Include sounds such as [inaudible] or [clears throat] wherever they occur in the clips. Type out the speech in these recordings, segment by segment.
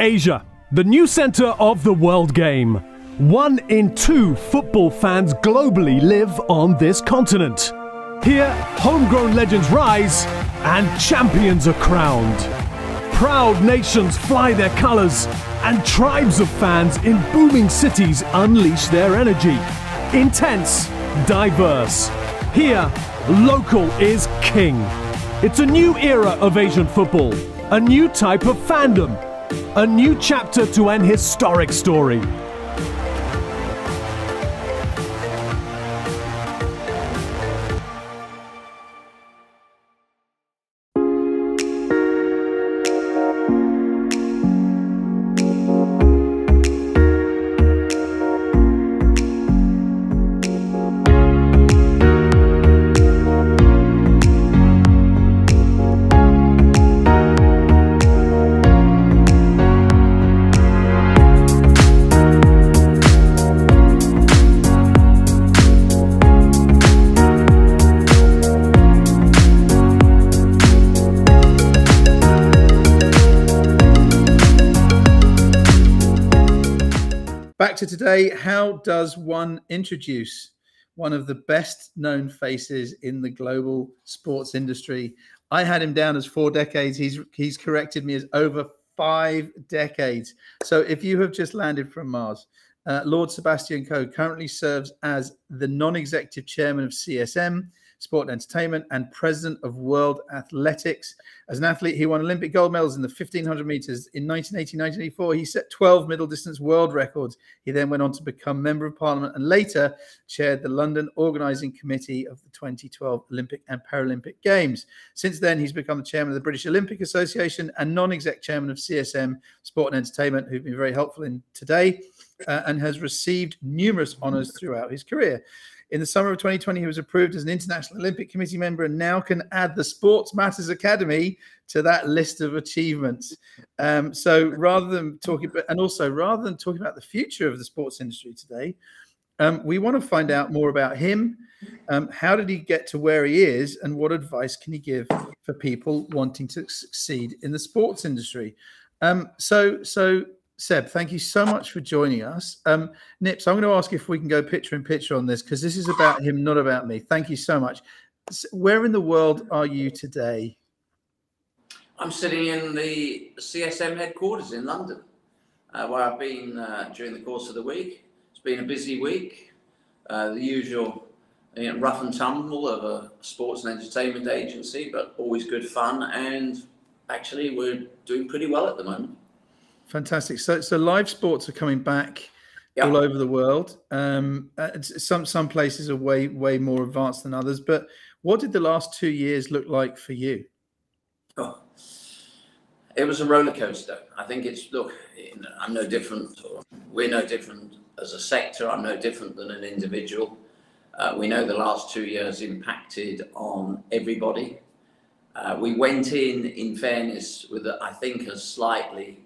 Asia, the new center of the world game. One in two football fans globally live on this continent. Here, homegrown legends rise and champions are crowned. Proud nations fly their colors, and tribes of fans in booming cities unleash their energy. Intense, diverse. Here, local is king. It's a new era of Asian football, a new type of fandom, a new chapter to an historic story. To today. How does one introduce one of the best known faces in the global sports industry? I had him down as four decades. He's he's corrected me as over five decades. So if you have just landed from Mars, uh, Lord Sebastian Coe currently serves as the non-executive chairman of CSM, Sport and Entertainment, and president of World Athletics. As an athlete, he won Olympic gold medals in the 1500 meters. In 1980 1984, he set 12 middle distance world records. He then went on to become Member of Parliament and later chaired the London Organising Committee of the 2012 Olympic and Paralympic Games. Since then, he's become the chairman of the British Olympic Association and non exec chairman of CSM Sport and Entertainment, who've been very helpful in today uh, and has received numerous honours throughout his career. In the summer of 2020, he was approved as an International Olympic Committee member and now can add the Sports Matters Academy to that list of achievements. Um, so rather than talking about, and also rather than talking about the future of the sports industry today, um, we want to find out more about him. Um, how did he get to where he is, and what advice can he give for people wanting to succeed in the sports industry? Um, so, so Seb, thank you so much for joining us. Um, Nips, I'm going to ask if we can go picture in picture on this because this is about him, not about me. Thank you so much. Where in the world are you today? I'm sitting in the CSM headquarters in London, uh, where I've been uh, during the course of the week. It's been a busy week, uh, the usual you know, rough and tumble of a sports and entertainment agency, but always good fun. And actually, we're doing pretty well at the moment. Fantastic. So, so live sports are coming back all over the world. Um, uh, some some places are way way more advanced than others. But what did the last two years look like for you? Oh, it was a roller coaster. I think it's look. I'm no different, or we're no different as a sector. I'm no different than an individual. Uh, we know the last two years impacted on everybody. Uh, we went in, in fairness, with a, I think a slightly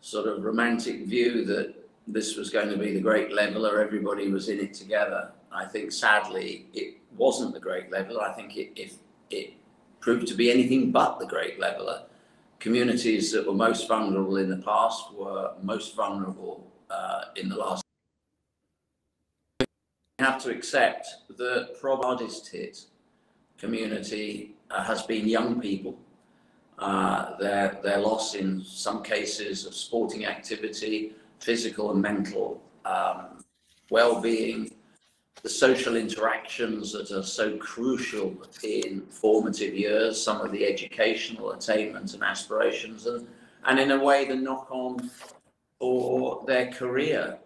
sort of romantic view that this was going to be the great leveler, everybody was in it together. I think sadly it wasn't the great leveler. I think it, if it proved to be anything but the great leveler, communities that were most vulnerable in the past were most vulnerable uh, in the last. We have to accept that the hardest hit community uh, has been young people uh, their, their loss in some cases of sporting activity, physical and mental um, well-being, the social interactions that are so crucial in formative years, some of the educational attainments and aspirations, and, and in a way the knock-on for their career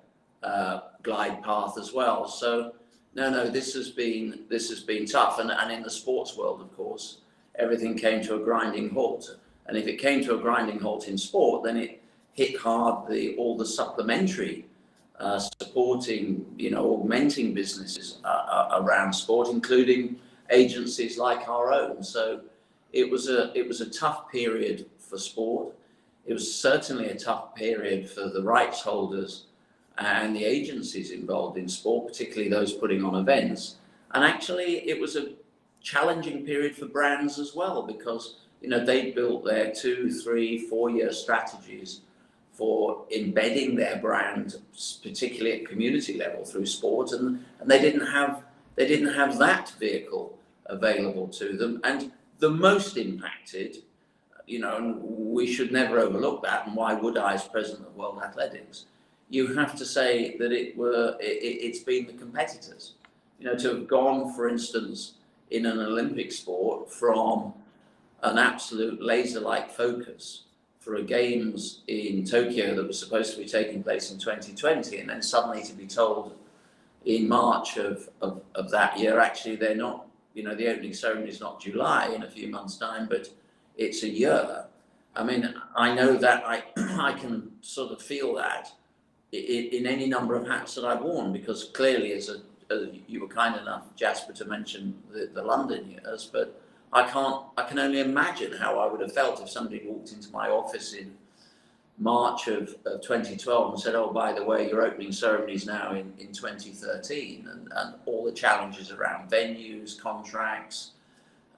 uh, glide path as well. So no, no, this has been this has been tough, and, and in the sports world, of course, everything came to a grinding halt. And if it came to a grinding halt in sport, then it hit hard the all the supplementary uh, supporting, you know, augmenting businesses uh, uh, around sport, including agencies like our own. So it was a it was a tough period for sport. It was certainly a tough period for the rights holders and the agencies involved in sport, particularly those putting on events. And actually, it was a challenging period for brands as well because you know they built their two, three, four year strategies for embedding their brand, particularly at community level through sport, and, and they didn't have they didn't have that vehicle available to them. And the most impacted, you know, and we should never overlook that. And why would I, as president of World Athletics? You have to say that it were it, it's been the competitors. You know, to have gone, for instance, in an Olympic sport from an absolute laser-like focus for a games in Tokyo that was supposed to be taking place in 2020, and then suddenly to be told in March of, of, of that year, actually they're not, you know, the opening ceremony is not July in a few months' time, but it's a year. I mean, I know that I, [clears throat] I can sort of feel that in, in any number of hats that I've worn, because clearly as a, as you were kind enough, Jasper, to mention the, the London years, but I can't, I can only imagine how I would have felt if somebody walked into my office in March of, of 2012 and said, oh, by the way, your opening ceremony is now in, in 2013 and, and all the challenges around venues, contracts,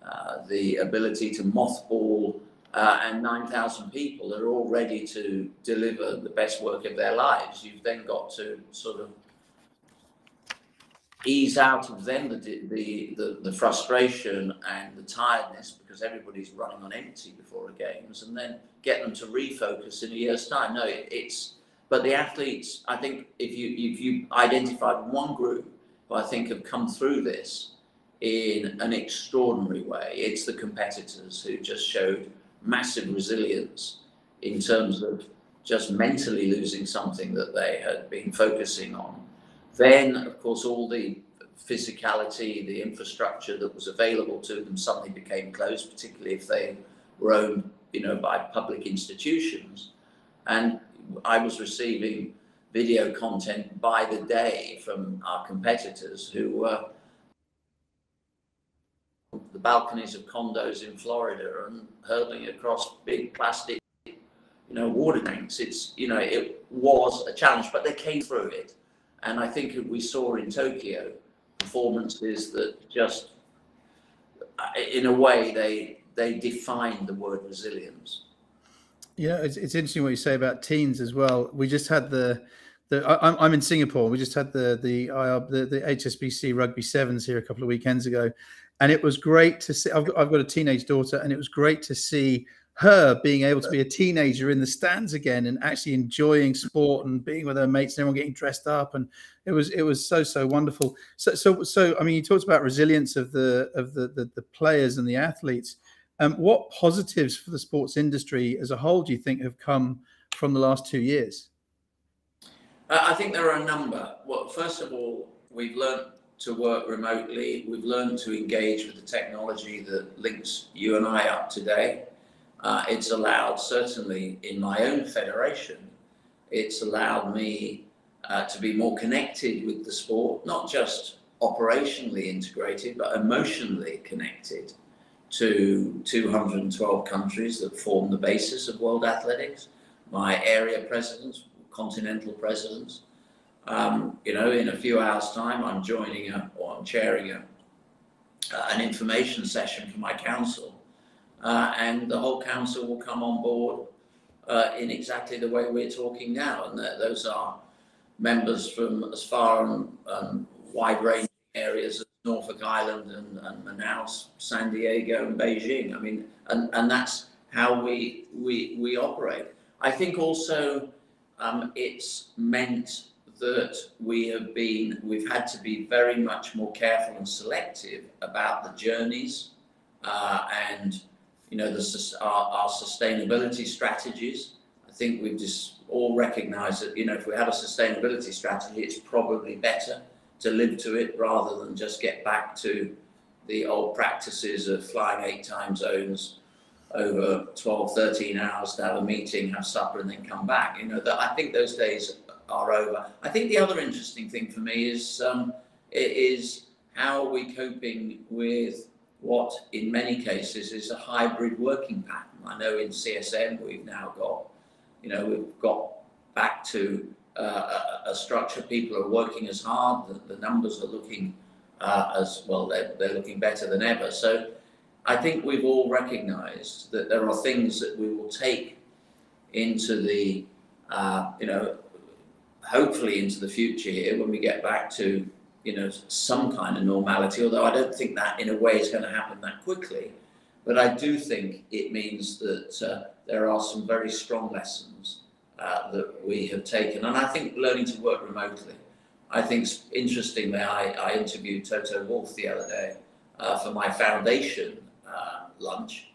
uh, the ability to mothball uh, and 9,000 people that are all ready to deliver the best work of their lives. You've then got to sort of ease out of them the, the, the, the, frustration and the tiredness because everybody's running on empty before the games and then get them to refocus in a year's time. No, it, it's, but the athletes, I think if you, if you identified one group who I think have come through this in an extraordinary way, it's the competitors who just showed massive resilience in terms of just mentally losing something that they had been focusing on then, of course, all the physicality, the infrastructure that was available to them suddenly became closed, particularly if they were owned, you know, by public institutions. And I was receiving video content by the day from our competitors who were the balconies of condos in Florida and hurtling across big plastic, you know, water tanks. It's, you know, it was a challenge, but they came through it. And I think we saw in Tokyo performances that just, in a way, they they defined the word resilience. Yeah, it's, it's interesting what you say about teens as well. We just had the the I, I'm in Singapore. We just had the the the, the HSBC Rugby Sevens here a couple of weekends ago, and it was great to see. I've got, I've got a teenage daughter, and it was great to see her being able to be a teenager in the stands again and actually enjoying sport and being with her mates and everyone getting dressed up. And it was it was so so wonderful. So so so i mean you talked about resilience of the of the the, the players and the athletes. Um, what positives for the sports industry as a whole do you think have come from the last two years? Uh, i think there are a number. Well first of all we've learned to work remotely. We've learned to engage with the technology that links you and i up today uh, it's allowed, certainly in my own federation, it's allowed me uh, to be more connected with the sport, not just operationally integrated, but emotionally connected to 212 countries that form the basis of world athletics, my area presidents, continental presidents. Um, you know, in a few hours' time, I'm joining a, or I'm chairing a, uh, an information session for my council uh, and the whole council will come on board uh, in exactly the way we're talking now. And those are members from as far and um, wide ranging areas as Norfolk Island and, and Manaus, San Diego, and Beijing. I mean, and, and that's how we, we, we operate. I think also um, it's meant that we have been, we've had to be very much more careful and selective about the journeys uh, and you know, the, our, our sustainability strategies. I think we've just all recognized that, you know, if we have a sustainability strategy, it's probably better to live to it rather than just get back to the old practices of flying eight time zones over 12, 13 hours to have a meeting, have supper, and then come back. You know, that I think those days are over. I think the other interesting thing for me is um, is how are we coping with what in many cases is a hybrid working pattern. I know in CSM we've now got, you know, we've got back to uh, a, a, structure. People are working as hard. The, the numbers are looking uh, as well. They're, they're looking better than ever. So I think we've all recognised that there are things that we will take into the uh, you know, hopefully into the future here when we get back to, you know, some kind of normality, although I don't think that in a way is going to happen that quickly. But I do think it means that uh, there are some very strong lessons uh, that we have taken. And I think learning to work remotely. I think interestingly, I, I interviewed Toto Wolff the other day uh, for my foundation uh, lunch.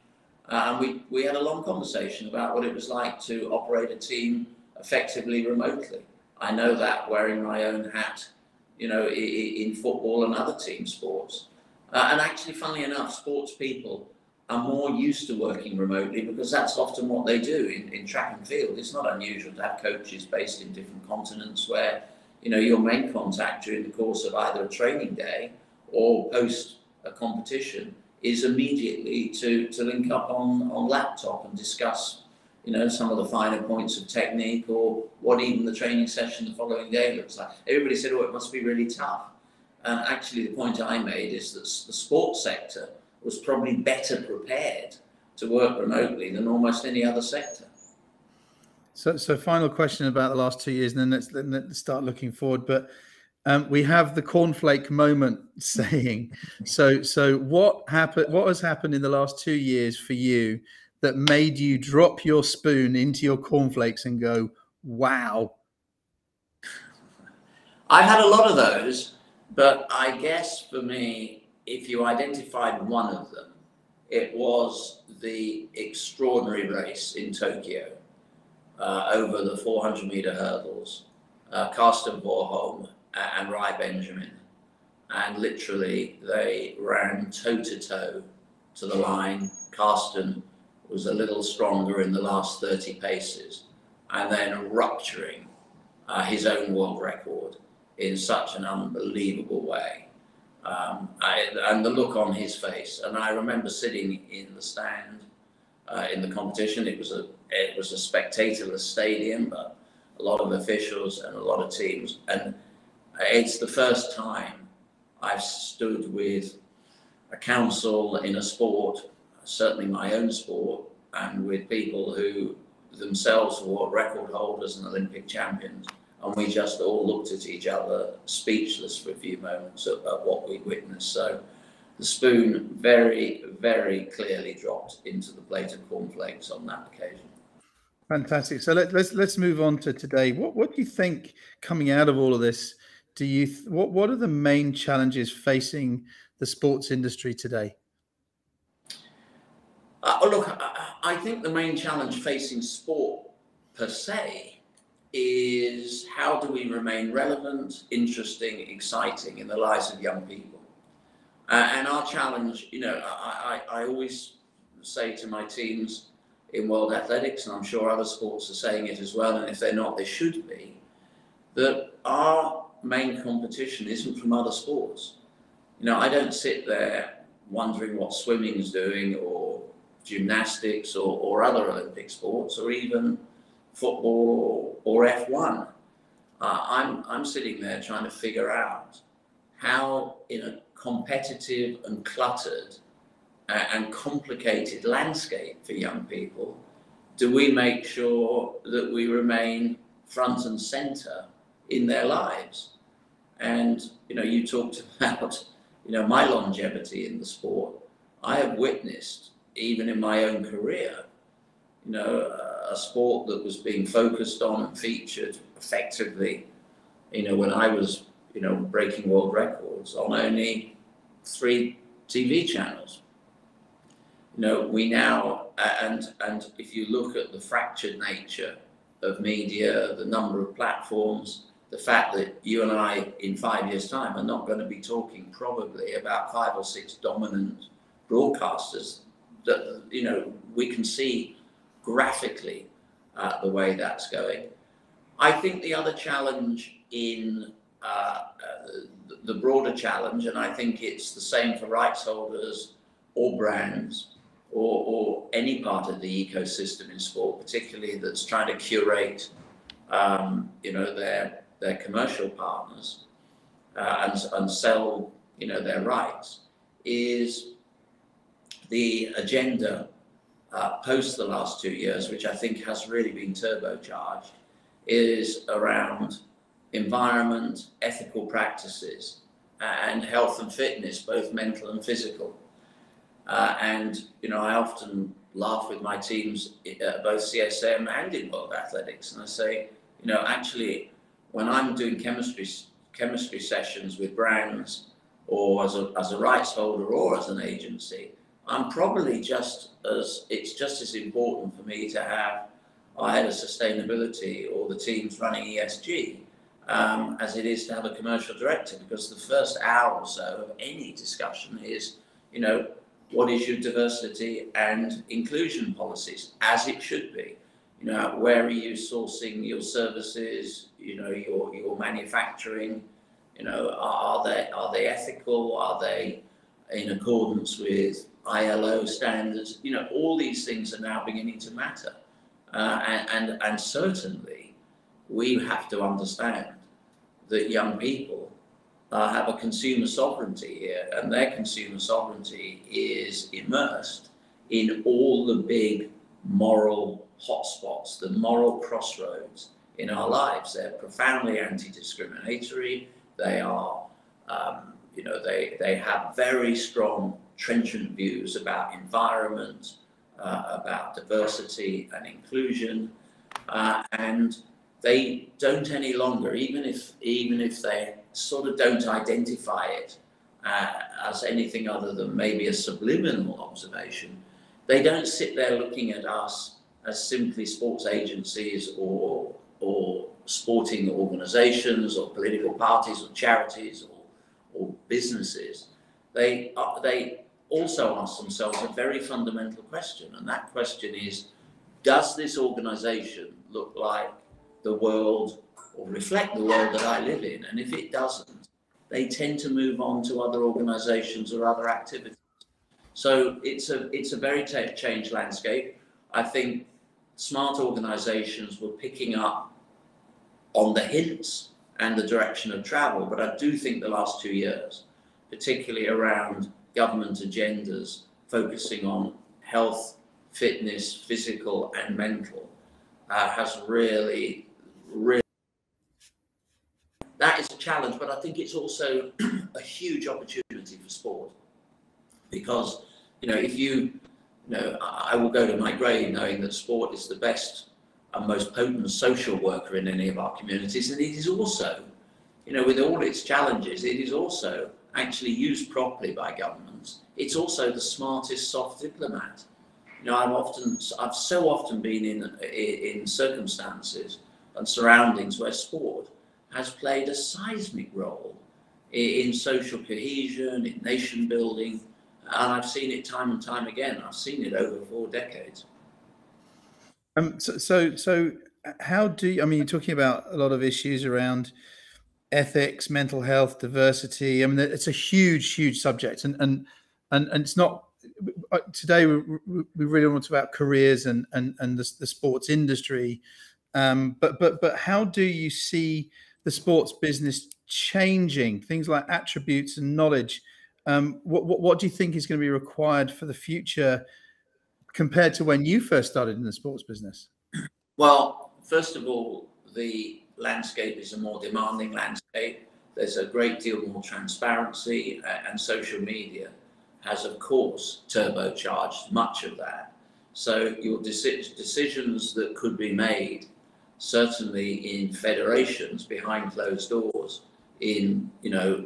Uh, and we, we had a long conversation about what it was like to operate a team effectively remotely. I know that wearing my own hat, you know, in, football and other team sports. Uh, and actually, funnily enough, sports people are more used to working remotely because that's often what they do in, in track and field. It's not unusual to have coaches based in different continents where, you know, your main contact during the course of either a training day or post a competition is immediately to, to link up on, on laptop and discuss, you know, some of the finer points of technique or what even the training session the following day looks like. Everybody said, oh, it must be really tough. And actually the point I made is that the sports sector was probably better prepared to work remotely than almost any other sector. So, so final question about the last two years, and then let's, let's start looking forward. But um, we have the cornflake moment [laughs] saying. so, so what happened? What has happened in the last two years for you that made you drop your spoon into your cornflakes and go, "Wow"? I've had a lot of those, but I guess for me, if you identified one of them, it was the extraordinary race in Tokyo uh, over the 400 meter hurdles. Uh, Karsten Warholm and Rai Benjamin. And literally, they ran toe to toe to the line. Karsten was a little stronger in the last 30 paces and then rupturing uh, his own world record in such an unbelievable way. Um, I, and the look on his face. And I remember sitting in the stand uh, in the competition. It was a it was a spectatorless stadium, but a lot of officials and a lot of teams. And it's the first time I've stood with a council in a sport, certainly my own sport, and with people who themselves were record holders and Olympic champions and we just all looked at each other speechless for a few moments at, at what we witnessed. So the spoon very, very clearly dropped into the plate of cornflakes on that occasion. Fantastic. So let, us let's, let's move on to today. What what do you think coming out of all of this? Do you what what are the main challenges facing the sports industry today? Uh, look, I, I think the main challenge facing sport per se is how do we remain relevant, interesting, exciting in the lives of young people? Uh, and our challenge, you know, I, I, I always say to my teams in world athletics, and I'm sure other sports are saying it as well, and if they're not, they should be, that our main competition isn't from other sports. You know, I don't sit there wondering what swimming is doing or gymnastics or, or other Olympic sports or even football or, or F1. Uh, I'm, I'm sitting there trying to figure out how, in a competitive and cluttered and complicated landscape for young people, do we make sure that we remain front and center in their lives? And, you know, you talked [laughs] about, you know, my longevity in the sport. I have witnessed, even in my own career, you know, a sport that was being focused on and featured effectively, you know, when I was, you know, breaking world records on only three TV channels. You know, we now, and, and if you look at the fractured nature of media, the number of platforms, the fact that you and I, in five years' time, are not going to be talking probably about five or six dominant broadcasters, that, you know, we can see graphically uh, the way that's going. I think the other challenge in uh, uh, the broader challenge, and I think it's the same for rights holders or brands or, or any part of the ecosystem in sport, particularly that's trying to curate, um, you know, their their commercial partners uh, and, and sell, you know, their rights, is the agenda uh, post the last two years, which I think has really been turbocharged, is around environment, ethical practices, and health and fitness, both mental and physical. Uh, and, you know, I often laugh with my teams at both CSM and in World Athletics. And I say, you know, actually, when I'm doing chemistry chemistry sessions with brands or as a, as a rights holder or as an agency, I'm probably just as, it's just as important for me to have our head of sustainability or the teams running ESG um, as it is to have a commercial director because the first hour or so of any discussion is, you know, what is your diversity and inclusion policies as it should be? You know, where are you sourcing your services? You know, your your manufacturing. You know, are they are they ethical? Are they in accordance with ILO standards? You know, all these things are now beginning to matter, uh, and, and and certainly we have to understand that young people uh, have a consumer sovereignty here, and their consumer sovereignty is immersed in all the big moral hotspots, the moral crossroads in our lives. They're profoundly anti-discriminatory. They are, um, you know, they they have very strong trenchant views about environment, uh, about diversity and inclusion, uh, and they don't any longer, even if even if they sort of don't identify it uh, as anything other than maybe a subliminal observation, they don't sit there looking at us as simply sports agencies or or sporting organizations or political parties or charities or, or businesses. They uh, they also ask themselves a very fundamental question, and that question is: Does this organization look like the world or reflect the world that I live in. And if it doesn't, they tend to move on to other organizations or other activities. So it's a it's a very changed landscape. I think smart organizations were picking up on the hints and the direction of travel, but I do think the last two years, particularly around government agendas focusing on health, fitness, physical, and mental, uh, has really really that is a challenge, but I think it's also [clears throat] a huge opportunity for sport. Because you know if you you know I will go to my grave knowing that sport is the best and most potent social worker in any of our communities, and it is also you know with all its challenges, it is also actually used properly by governments. It's also the smartest soft diplomat. You know, I've often, I've so often been in in circumstances and surroundings where sport has played a seismic role in social cohesion, in nation building, and I've seen it time and time again. I've seen it over four decades. Um, so, so, so, how do you, I mean, you're talking about a lot of issues around ethics, mental health, diversity. I mean, it's a huge, huge subject, and and and, and it's not uh, today. We, we really want to talk about careers and and and the, the sports industry. Um, but but but how do you see the sports business changing? Things like attributes and knowledge. Um, what, what what do you think is going to be required for the future compared to when you first started in the sports business? Well, first of all, the landscape is a more demanding landscape. There's a great deal more transparency, uh, and social media has, of course, turbocharged much of that. So your deci- decisions that could be made certainly in federations behind closed doors, in you know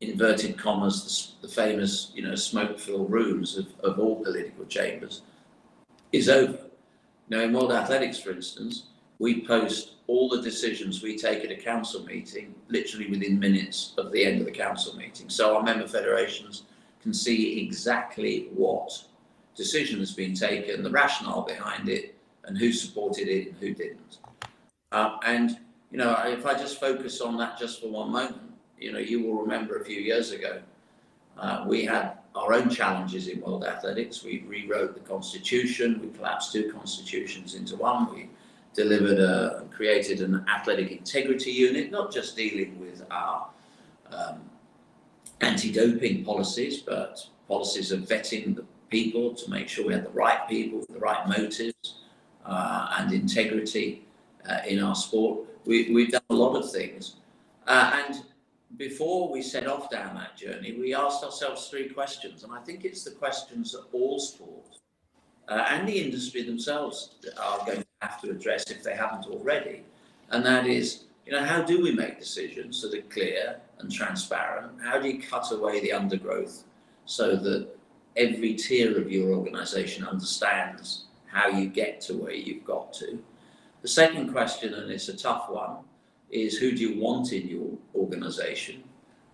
inverted commas, the, the famous you know smoke-filled rooms of, of all political chambers, is over. Now, in World Athletics, for instance, we post all the decisions we take at a council meeting literally within minutes of the end of the council meeting. So our member federations can see exactly what decision has been taken, the rationale behind it, and who supported it and who didn't. Uh, and, you know, if I just focus on that just for one moment, you know, you will remember a few years ago, uh, we had our own challenges in world athletics. We rewrote the constitution, we collapsed two constitutions into one. We delivered a, created an athletic integrity unit, not just dealing with our um, anti-doping policies, but policies of vetting the people to make sure we had the right people, with the right motives, uh, and integrity. uh, in our sport. We, we've done a lot of things. Uh, and before we set off down that journey, we asked ourselves three questions. And I think it's the questions that all sports uh, and the industry themselves are going have to address if they haven't already. And that is, you know, how do we make decisions that are clear and transparent? How do you cut away the undergrowth so that every tier of your organization understands how you get to where you've got to? The second question, and it's a tough one, is who do you want in your organization?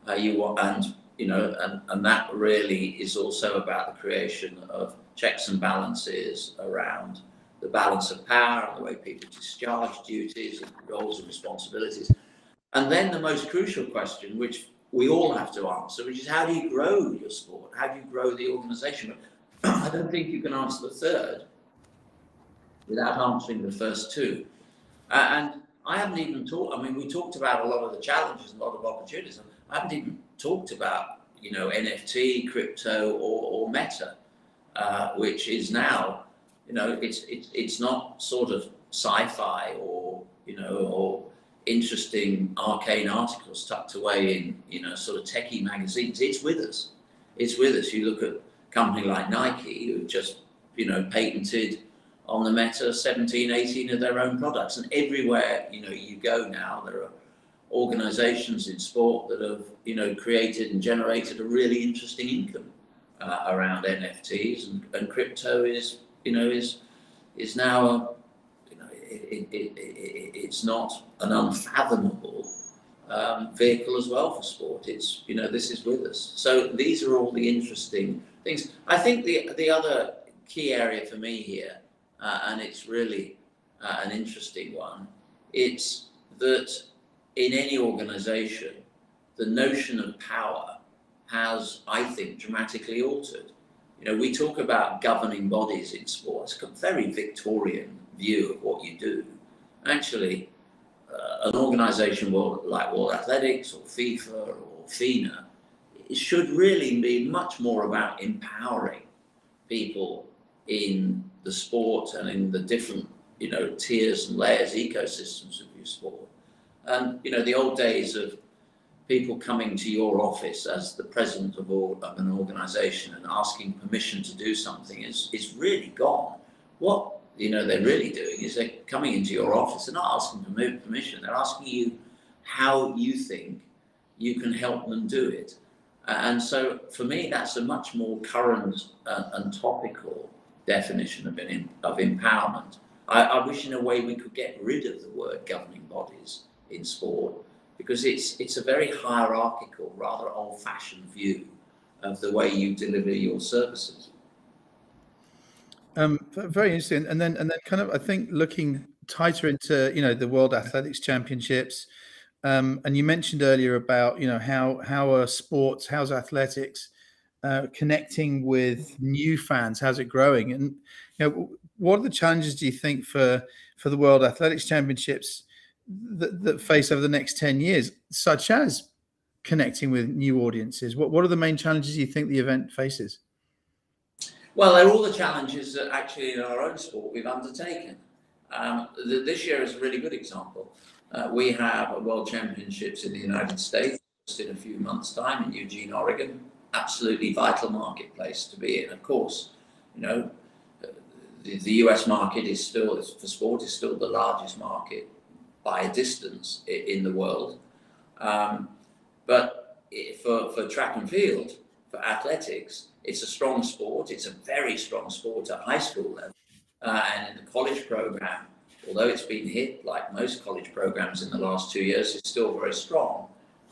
Uh, you want, and you know, and, and that really is also about the creation of checks and balances around the balance of power and the way people discharge duties and roles and responsibilities. And then the most crucial question, which we all have to answer, which is how do you grow your sport? How do you grow the organization? [clears throat] I don't think you can answer the third without answering the first two. Uh, and I haven't even talked, I mean, we talked about a lot of the challenges a lot of opportunities. I haven't even talked about, you know, NFT, crypto, or, or meta, uh, which is now, you know, it's, it's, it's not sort of sci fi or, you know, or interesting arcane articles tucked away in, you know, sort of techie magazines. It's with us. It's with us. You look at a company like Nike, who just, you know, patented on the Meta 17, 18 of their own products. And everywhere, you know, you go now, there are organizations in sport that have, you know, created and generated a really interesting income uh, around NFTs and, and crypto is, you know, is, is now, a, you know, it, it, it, it's not an unfathomable um, vehicle as well for sport. It's, you know, this is with us. So these are all the interesting things. I think the, the other key area for me here uh, and it's really uh, an interesting one. It's that in any organization, the notion of power has, I think, dramatically altered. You know, we talk about governing bodies in sports, a very Victorian view of what you do. Actually, uh, an organization like World Athletics or FIFA or FINA, should really be much more about empowering people in the sport and in the different, you know, tiers and layers, ecosystems of your sport. And, you know, the old days of people coming to your office as the president of, all, of an organization and asking permission to do something is, is really gone. What, you know, they're really doing is they're coming into your office, they're not asking for permission, they're asking you how you think you can help them do it. And so for me, that's a much more current and, and topical definition of, an, of empowerment. I, I wish in a way we could get rid of the word governing bodies in sport because it's it's a very hierarchical, rather old-fashioned view of the way you deliver your services. Um, very interesting. And then and then kind of I think looking tighter into you know the World Athletics Championships, um, and you mentioned earlier about you know how how are sports, how's athletics uh, connecting with new fans? How's it growing? And you know, what are the challenges do you think for for the World Athletics Championships that, that face over the next ten years, such as connecting with new audiences? What what are the main challenges you think the event faces? Well, they're all the challenges that actually in our own sport we've undertaken. Um, the, this year is a really good example. Uh, we have World Championships in the United States in a few months' time in Eugene, Oregon absolutely vital marketplace to be in. Of course, you know, the, the US market is still, for sport, is still the largest market by a distance in the world. Um, but for, for track and field, for athletics, it's a strong sport. It's a very strong sport at high school level. Uh, and in the college program, although it's been hit like most college programs in the last two years, it's still very strong.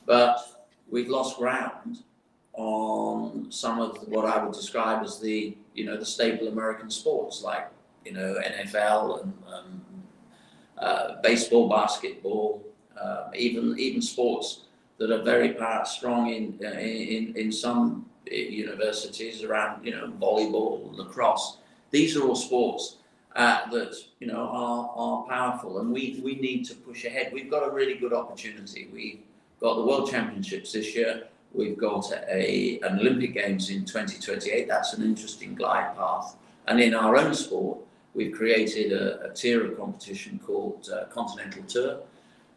But we've lost ground on some of what I would describe as the you know the staple American sports like you know NFL and um, uh, baseball, basketball, uh, even even sports that are very strong in, uh, in in some uh, universities around you know volleyball, lacrosse. These are all sports uh, that you know are are powerful, and we we need to push ahead. We've got a really good opportunity. We got the World Championships this year. We've got a, an Olympic Games in 2028. That's an interesting glide path. And in our own sport, we've created a, a tier of competition called uh, Continental Tour.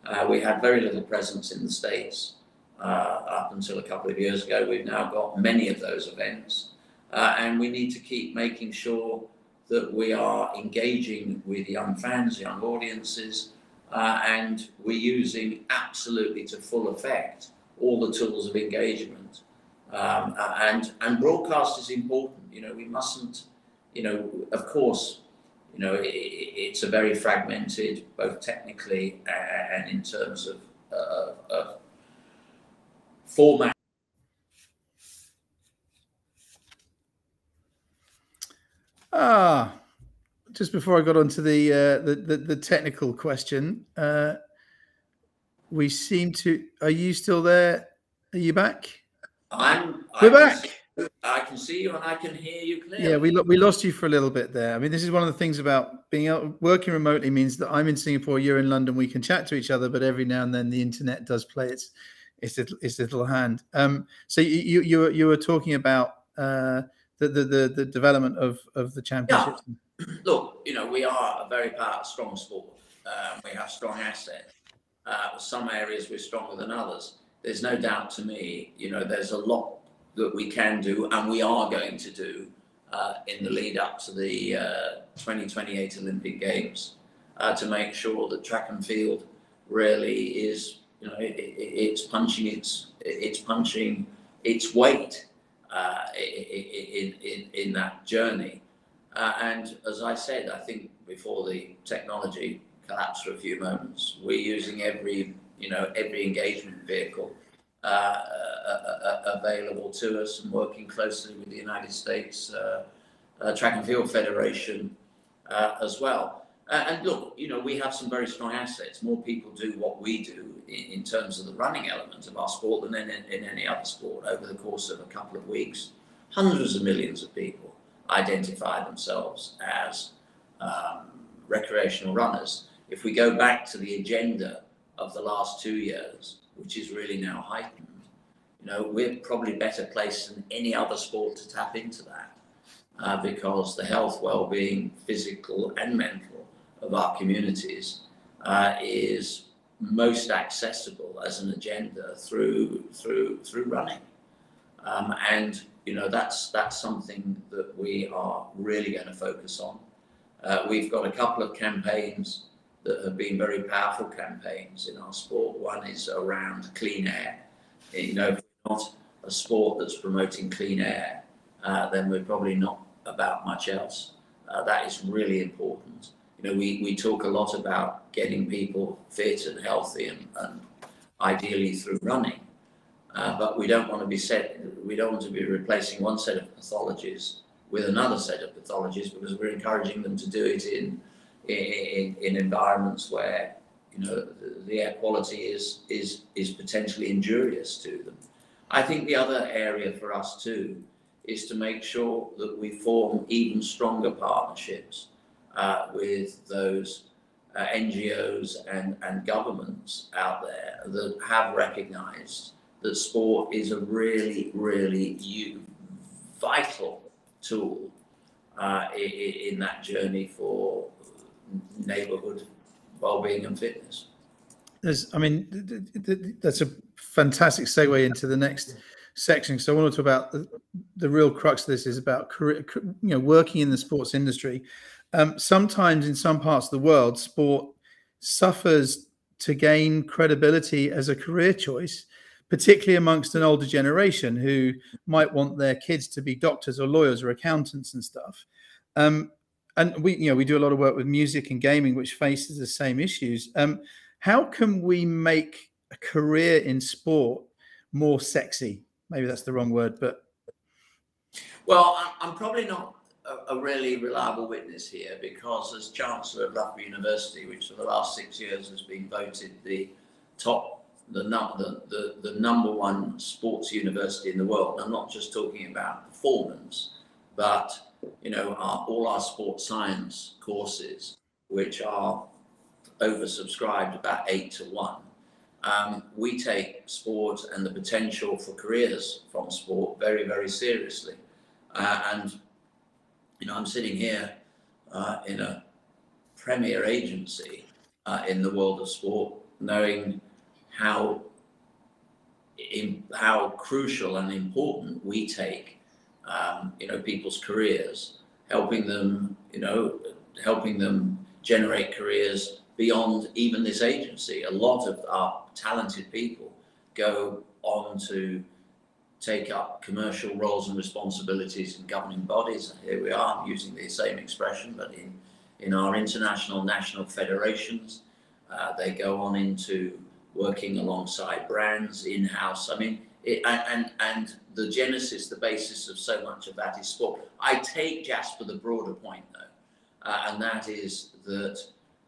Uh, we had very little presence in the States uh, up until a couple of years ago. We've now got many of those events. Uh, and we need to keep making sure that we are engaging with young fans, young audiences, uh, and we're using absolutely to full effect all the tools of engagement. Um, and and broadcast is important. You know, we mustn't. You know, of course, you know it, it's a very fragmented, both technically and in terms of, uh, of format. Ah, just before I got onto the uh, the, the, the technical question, uh, we seem to. Are you still there? Are you back? I'm. We're I back. I can see you and I can hear you clearly. Yeah, we lo- we lost you for a little bit there. I mean, this is one of the things about being out, working remotely means that I'm in Singapore, you're in London. We can chat to each other, but every now and then the internet does play its its little, its little hand. Um, so you you you were, you were talking about. Uh, the the the, the development of of the championships? Yeah. [clears throat] Look, you know, we are a very power, strong sport. Um, we have strong assets. Uh, some areas we're stronger than others. There's no doubt to me, you know, there's a lot that we can do and we are going to do uh, in the lead up to the uh, 2028 Olympic Games uh, to make sure that track and field really is, you know, it, it, it's punching its it's punching its weight uh, in, in, in that journey. Uh, and as I said, I think before the technology collapsed for a few moments, we're using every, you know, every engagement vehicle available to us and working closely with the United States uh, Track and Field Federation as well. Uh, and look, you know, we have some very strong assets. More people do what we do in, in terms of the running element of our sport than in, in, any other sport. Over the course of a couple of weeks, hundreds of millions of people identify themselves as um, recreational runners. If we go back to the agenda of the last two years, which is really now heightened, you know, we're probably better placed than any other sport to tap into that. Uh, because the health, well-being, physical and mental of our communities uh, is most accessible as an agenda through through through running, um, and you know that's that's something that we are really going to focus on. Uh, we've got a couple of campaigns that have been very powerful campaigns in our sport. One is around clean air. You know, if we're not a sport that's promoting clean air, uh, then we're probably not about much else. Uh, that is really important you know, we, we talk a lot about getting people fit and healthy and, and ideally through running. Uh, but we don't want to be set, we don't want to be replacing one set of pathologies with another set of pathologies because we're encouraging them to do it in, in, in environments where, you know, the, the air quality is, is, is potentially injurious to them. I think the other area for us too is to make sure that we form even stronger partnerships uh, with those uh, NGOs and, and governments out there that have recognized that sport is a really, really vital tool uh, in, in that journey for neighborhood well-being and fitness. There's, I mean, that's a fantastic segue into the next section. So I want to talk about the, the real crux of this is about career, you know, working in the sports industry um, sometimes in some parts of the world, sport suffers to gain credibility as a career choice, particularly amongst an older generation who might want their kids to be doctors or lawyers or accountants and stuff. Um, and we, you know, we do a lot of work with music and gaming, which faces the same issues. Um, how can we make a career in sport more sexy? Maybe that's the wrong word, but well, I'm probably not a, really reliable witness here because as Chancellor of Loughborough University, which for the last six years has been voted the top, the, the, the, the number one sports university in the world, I'm not just talking about performance, but you know, our, all our sports science courses, which are oversubscribed about eight to one. Um, we take sport and the potential for careers from sport very, very seriously. Uh, and you know, I'm sitting here uh, in a premier agency uh, in the world of sport, knowing how in, how crucial and important we take, um, you know, people's careers, helping them, you know, helping them generate careers beyond even this agency. A lot of our talented people go on to take up commercial roles and responsibilities in governing bodies. Here we are using the same expression, but in, in our international national federations, uh, they go on into working alongside brands in-house. I mean, it, and, and the genesis, the basis of so much of that is sport. I take Jasper the broader point though, uh, and that is that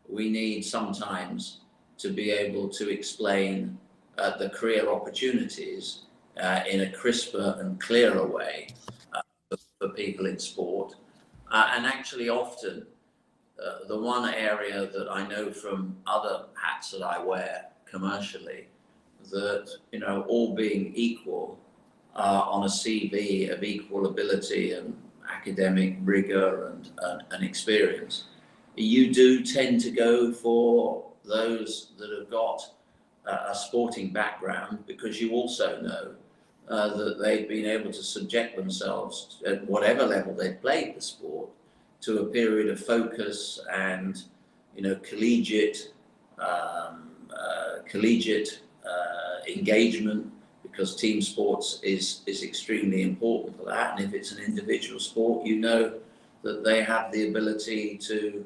we need sometimes to be able to explain uh, the career opportunities uh, in a crisper and clearer way uh, for, for, people in sport. Uh, and actually, often, uh, the one area that I know from other hats that I wear commercially that, you know, all being equal uh, on a CV of equal ability and academic rigor and, and, and experience, you do tend to go for those that have got a sporting background because you also know uh, that they've been able to subject themselves at whatever level they've played the sport to a period of focus and you know collegiate um, uh, collegiate engagement because team sports is is extremely important for that. And if it's an individual sport you know that they have the ability to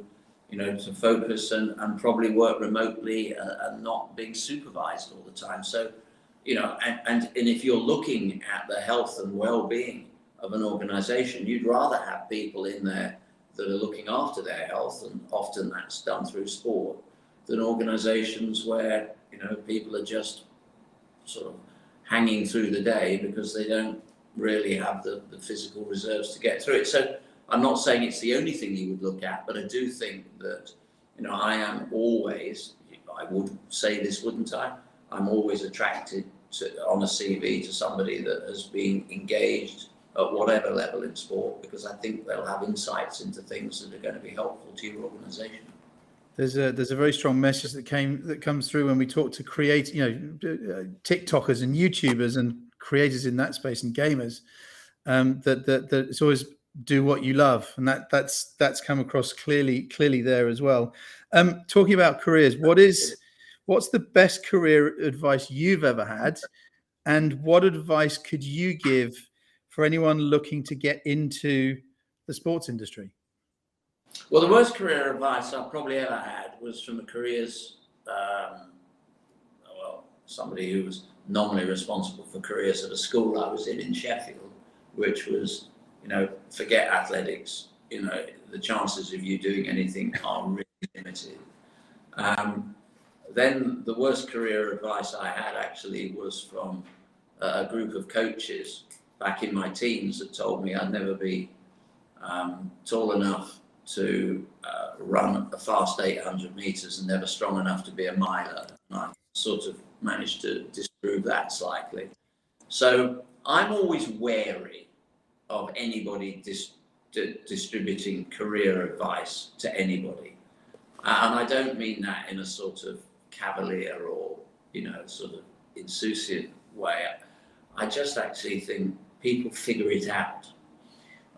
you know to focus and, and probably work remotely and, uh, and not being supervised all the time. So you know and, and and if you're looking at the health and well-being of an organization you'd rather have people in there that are looking after their health, and often that's done through sport, than organisations where you know people are just sort of hanging through the day because they don't really have the, the physical reserves to get through it. So I'm not saying it's the only thing you would look at, but I do think that you know I am always I would say this, wouldn't I? I'm always attracted to, on a CV to somebody that has been engaged at whatever level in sport because I think they'll have insights into things that are going to be helpful to your organisation. There's a there's a very strong message that came that comes through when we talk to create you know uh, TikTokers and YouTubers and creators in that space and gamers um, that, that that it's always do what you love and that that's that's come across clearly clearly there as well. Um, talking about careers, what is what's the best career advice you've ever had, and what advice could you give for anyone looking to get into the sports industry? Well, the worst career advice I've probably ever had was from a careers, um, well, somebody who was nominally responsible for careers at a school I was in in Sheffield, which was, you know, forget athletics. You know, the chances of you doing anything are really limited. Um, then the worst career advice I had actually was from a group of coaches back in my teens that told me I'd never be um, tall enough to uh, run a fast 800 meters and never strong enough to be a miler. And I sort of managed to disprove that slightly. So I'm always wary of anybody dis- di- distributing career advice to anybody. Uh, and I don't mean that in a sort of cavalier or, you know, sort of insouciant way. I just actually think people figure it out.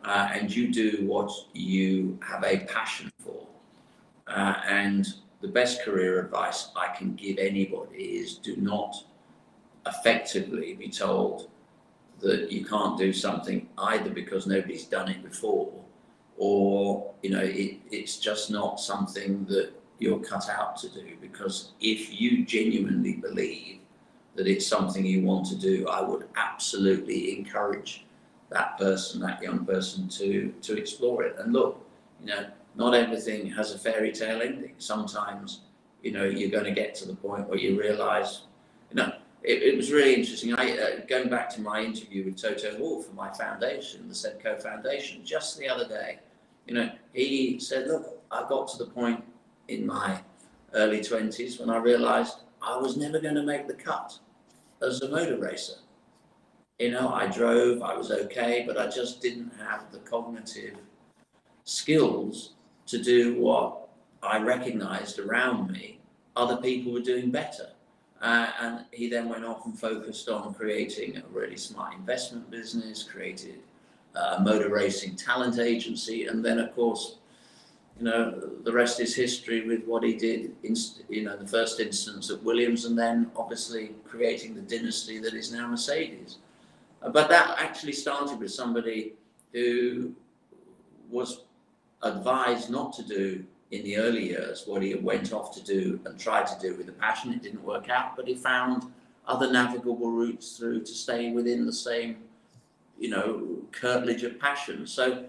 Uh, and you do what you have a passion for. Uh, and the best career advice I can give anybody is do not effectively be told that you can't do something either because nobody's done it before or you know it, it's just not something that you're cut out to do because if you genuinely believe that it's something you want to do, I would absolutely encourage that person, that young person, to to explore it. And look, you know, not everything has a fairy tale ending. Sometimes, you know, you're going to get to the point where you realise, you know, it, it was really interesting. I uh, going back to my interview with Toto Wolff for my foundation, the Sedco Foundation, just the other day. You know, he said, "Look, I got to the point in my early twenties when I realised I was never going to make the cut." as a motor racer. You know, I drove, I was okay, but I just didn't have the cognitive skills to do what I recognized around me other people were doing better. Uh, and he then went off and focused on creating a really smart investment business, created a motor racing talent agency, and then, of course, you know, the rest is history with what he did in, you know, the first instance at Williams, and then obviously creating the dynasty that is now Mercedes. But that actually started with somebody who was advised not to do in the early years what he went off to do and tried to do with a passion. It didn't work out, but he found other navigable routes through to stay within the same, you know, curtilage of passion. So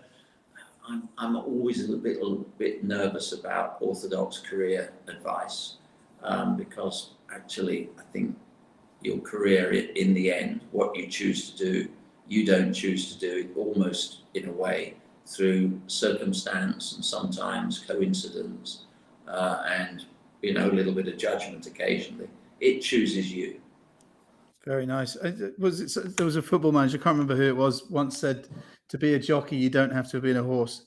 I'm, I'm always a little bit, little bit nervous about orthodox career advice um, because actually I think your career in the end, what you choose to do, you don't choose to do it almost in a way through circumstance and sometimes coincidence uh, and you know a little bit of judgment occasionally. It chooses you. Very nice. Uh, was it, there was a football manager i can't remember who it was once said to be a jockey you don't have to be in a horse.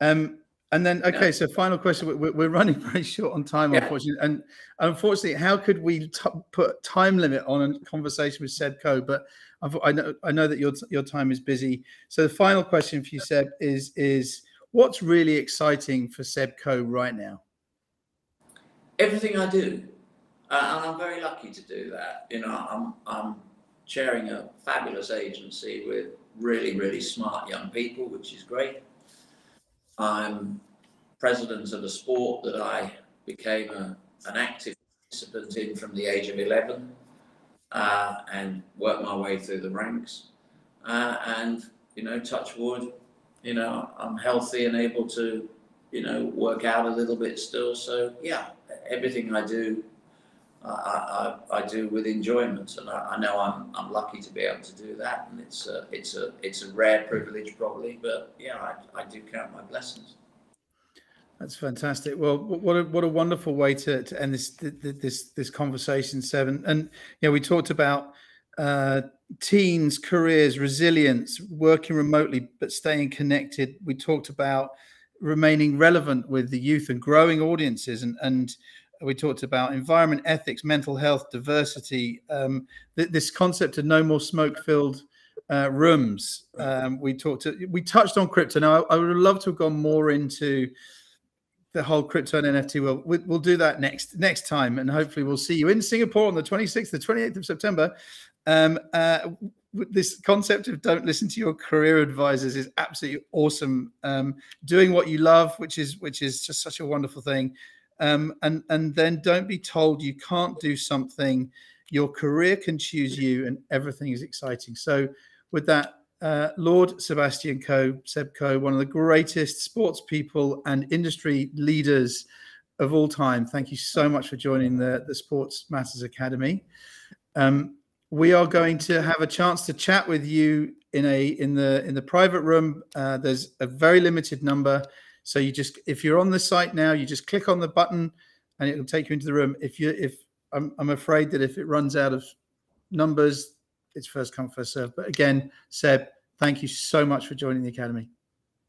Um, and then okay no. so final question we're, running [laughs] very short on time yeah. unfortunately and unfortunately how could we t- put time limit on a conversation with seb Coe? but I know I know that your your time is busy. So the final question for you, Seb, is is what's really exciting for Seb Coe right now? Everything I do, uh, and I'm very lucky to do that. You know, I'm I'm chairing a fabulous agency with really really smart young people, which is great. I'm president of a sport that I became a, an active participant in from the age of 11 uh, and worked my way through the ranks. Uh, and, you know, touch wood, you know, I'm healthy and able to, you know, work out a little bit still. So, yeah, everything I do, I, I, I do with enjoyment. And I, I, know I'm, I'm lucky to be able to do that. And it's a, it's a, it's a rare privilege, probably. But, yeah, I, I do count my blessings. That's fantastic. Well, what a what a wonderful way to, to end this this this conversation, Seven. And yeah, we talked about uh, teens, careers, resilience, working remotely but staying connected. We talked about remaining relevant with the youth and growing audiences, and and we talked about environment, ethics, mental health, diversity. Um, th- this concept of no more smoke-filled uh, rooms. Um, we talked. To, we touched on crypto. Now, I, I would love to have gone more into the whole crypto and NFT. We'll, we'll do that next next time, and hopefully we'll see you in Singapore on the 26th, the 28th of September. Um, uh, this concept of don't listen to your career advisors is absolutely awesome. Um, doing what you love, which is which is just such a wonderful thing, um, and and then don't be told you can't do something. Your career can choose you, and everything is exciting. So, with that, uh, Lord Sebastian Coe, one of the greatest sports people and industry leaders of all time. Thank you so much for joining the, the Sports Matters Academy. Um, we are going to have a chance to chat with you in a in the in the private room. Uh, there's a very limited number, so you just if you're on the site now, you just click on the button, and it will take you into the room. If you if I'm, I'm afraid that if it runs out of numbers, it's first come, first serve. But again, Seb, thank you so much for joining the Academy.